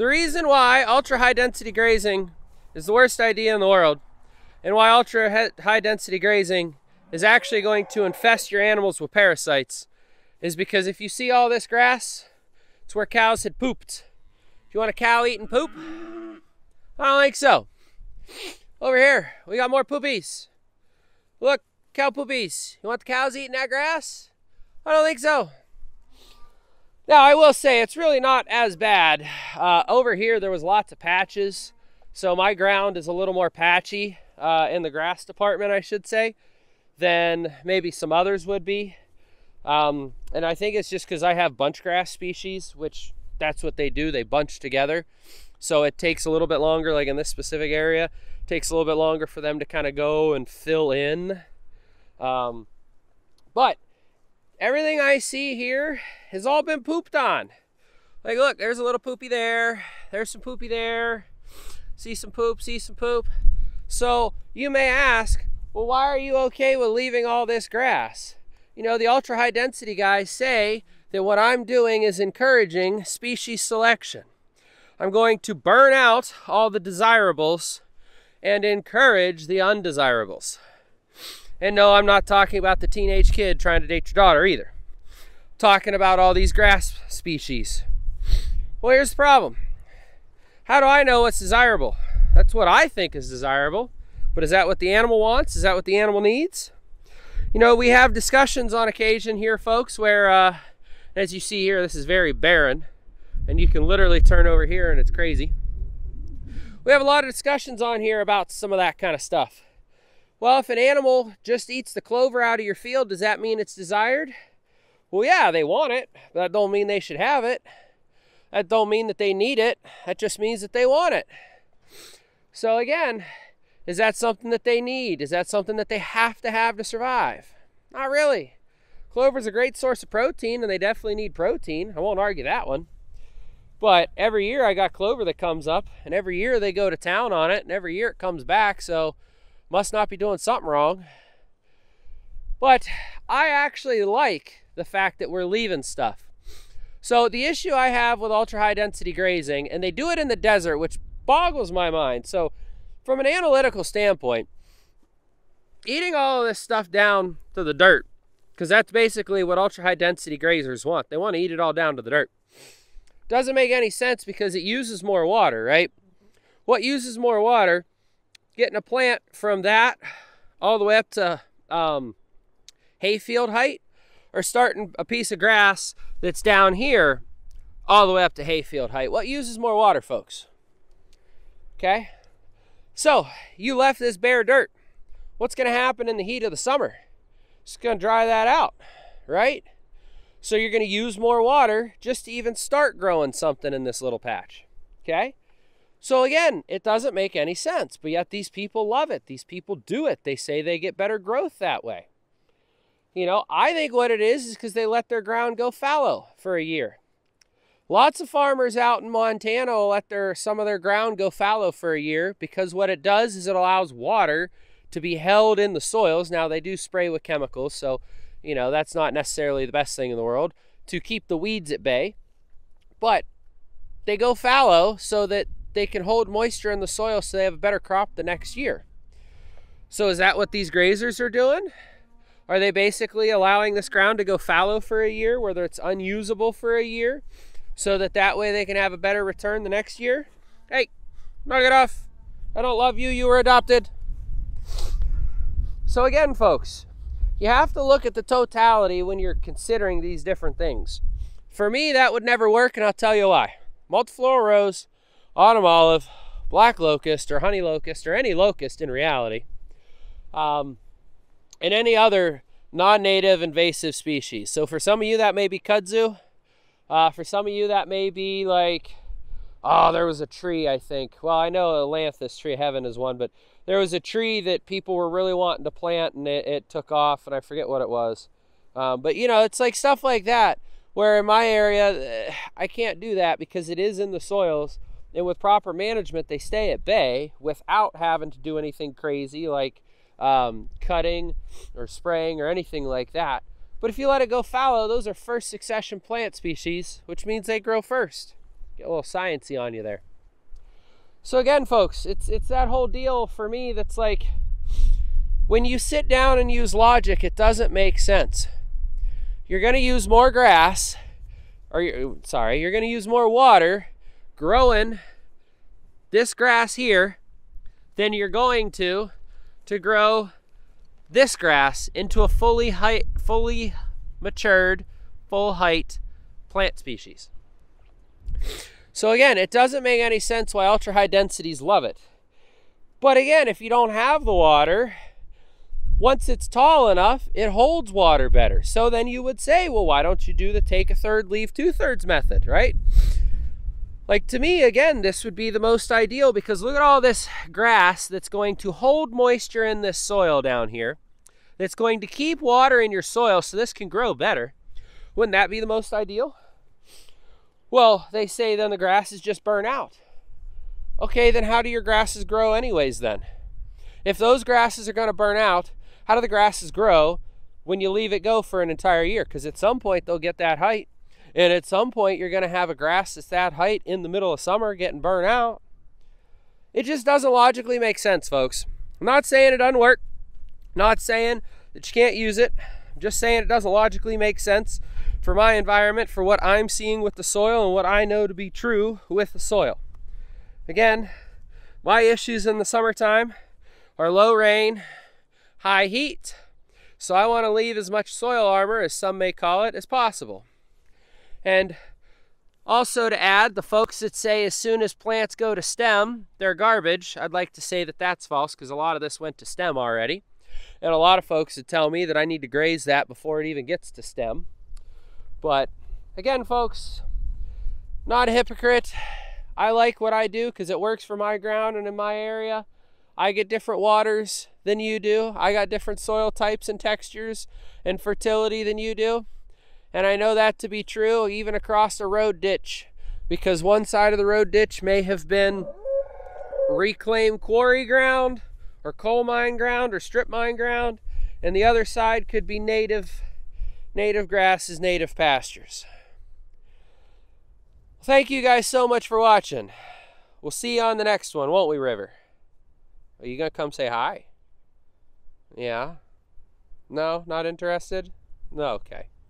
The reason why ultra high density grazing is the worst idea in the world and why ultra high density grazing is actually going to infest your animals with parasites is because if you see all this grass, it's where cows had pooped. Do you want a cow eating poop? I don't think so. Over here, we got more poopies. Look, cow poopies. You want the cows eating that grass? I don't think so. Now, I will say it's really not as bad. Uh, over here, there was lots of patches. So my ground is a little more patchy uh, in the grass department, I should say, than maybe some others would be. Um, and I think it's just because I have bunch grass species, which that's what they do. They bunch together. So it takes a little bit longer, like in this specific area, takes a little bit longer for them to kind of go and fill in. Um, but everything I see here has all been pooped on. Like, look, there's a little poopy there. There's some poopy there. See some poop, see some poop. So you may ask, well, why are you okay with leaving all this grass? You know, the ultra high density guys say that what I'm doing is encouraging species selection. I'm going to burn out all the desirables and encourage the undesirables. And no, I'm not talking about the teenage kid trying to date your daughter either. I'm talking about all these grass species. Well, here's the problem. How do I know what's desirable? That's what I think is desirable. But is that what the animal wants? Is that what the animal needs? You know, we have discussions on occasion here, folks, where, uh, as you see here, this is very barren. And you can literally turn over here and it's crazy. We have a lot of discussions on here about some of that kind of stuff. Well, if an animal just eats the clover out of your field, does that mean it's desired? Well, yeah, they want it, but that don't mean they should have it. That don't mean that they need it. That just means that they want it. So again, is that something that they need? Is that something that they have to have to survive? Not really. Clover's a great source of protein and they definitely need protein. I won't argue that one. But every year I got clover that comes up and every year they go to town on it and every year it comes back. So must not be doing something wrong. But I actually like the fact that we're leaving stuff. So the issue I have with ultra high density grazing, and they do it in the desert, which boggles my mind. So from an analytical standpoint, eating all of this stuff down to the dirt, because that's basically what ultra high density grazers want. They want to eat it all down to the dirt. Doesn't make any sense because it uses more water, right? What uses more water? Getting a plant from that all the way up to um, hayfield height or starting a piece of grass that's down here all the way up to hayfield height. What uses more water, folks? Okay? So, you left this bare dirt. What's going to happen in the heat of the summer? It's going to dry that out, right? So you're going to use more water just to even start growing something in this little patch. Okay? So again, it doesn't make any sense, but yet these people love it. These people do it. They say they get better growth that way. You know, I think what it is is because they let their ground go fallow for a year. Lots of farmers out in Montana will let their some of their ground go fallow for a year because what it does is it allows water to be held in the soils. Now they do spray with chemicals, so you know that's not necessarily the best thing in the world to keep the weeds at bay. But they go fallow so that they can hold moisture in the soil so they have a better crop the next year. So is that what these grazers are doing? Are they basically allowing this ground to go fallow for a year, whether it's unusable for a year, so that that way they can have a better return the next year? Hey, knock it off. I don't love you. You were adopted. So again, folks, you have to look at the totality when you're considering these different things. For me, that would never work, and I'll tell you why. Multiflora rose, autumn olive, black locust, or honey locust, or any locust in reality. Um, and any other non-native invasive species. So for some of you that may be kudzu. Uh, for some of you that may be like, oh, there was a tree, I think. Well, I know Ailanthus, tree heaven is one, but there was a tree that people were really wanting to plant and it, it took off and I forget what it was. Um, but you know, it's like stuff like that where in my area, I can't do that because it is in the soils and with proper management, they stay at bay without having to do anything crazy like um, cutting or spraying or anything like that. But if you let it go fallow, those are first succession plant species, which means they grow first. Get a little sciency on you there. So again, folks, it's it's that whole deal for me that's like when you sit down and use logic, it doesn't make sense. You're going to use more grass or you're, sorry, you're going to use more water growing this grass here than you're going to to grow this grass into a fully height, fully matured, full height plant species. So again, it doesn't make any sense why ultra high densities love it. But again, if you don't have the water, once it's tall enough, it holds water better. So then you would say, well, why don't you do the take a third, leave two thirds method, right? Like to me, again, this would be the most ideal because look at all this grass that's going to hold moisture in this soil down here. That's going to keep water in your soil so this can grow better. Wouldn't that be the most ideal? Well, they say then the grasses just burn out. Okay, then how do your grasses grow anyways then? If those grasses are going to burn out, how do the grasses grow when you leave it go for an entire year? Because at some point they'll get that height. And at some point you're going to have a grass that's that height in the middle of summer getting burnt out. It just doesn't logically make sense, folks. I'm not saying it doesn't work. I'm Not saying that you can't use it. I'm just saying it doesn't logically make sense for my environment, for what I'm seeing with the soil and what I know to be true with the soil. Again, my issues in the summertime are low rain, high heat. So I want to leave as much soil armor, as some may call it, as possible. And also to add, the folks that say as soon as plants go to stem, they're garbage, I'd like to say that that's false because a lot of this went to stem already. And a lot of folks would tell me that I need to graze that before it even gets to stem. But again, folks, not a hypocrite. I like what I do because it works for my ground and in my area. I get different waters than you do. I got different soil types and textures and fertility than you do. And I know that to be true even across a road ditch because one side of the road ditch may have been reclaimed quarry ground or coal mine ground or strip mine ground and the other side could be native native grasses, native pastures. Thank you guys so much for watching. We'll see you on the next one, won't we, River? Are you going to come say hi? Yeah? No? Not interested? No, okay.